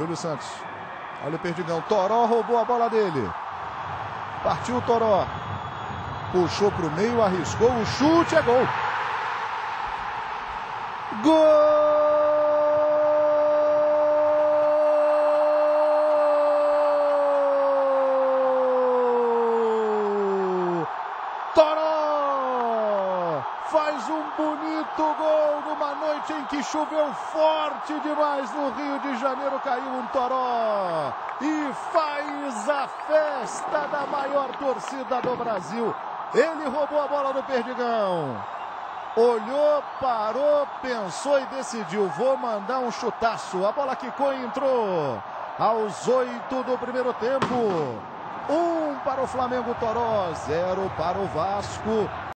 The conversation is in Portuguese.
Júlio Santos. Olha o Perdigão. Toró roubou a bola dele. Partiu o Toró. Puxou para o meio, arriscou o chute, é gol. Gol! Toró! Faz um bonito gol numa noite em que choveu forte demais no Rio de Janeiro. Caiu um Toró e faz a festa da maior torcida do Brasil. Ele roubou a bola do Perdigão. Olhou, parou, pensou e decidiu. Vou mandar um chutaço. A bola quicou e entrou. Aos oito do primeiro tempo. Um para o Flamengo Toró, zero para o Vasco.